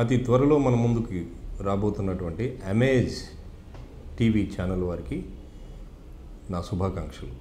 అతి త్వరలో మన ముందుకి రాబోతున్నటువంటి అమేజ్ టీవీ ఛానల్ వారికి నా శుభాకాంక్షలు.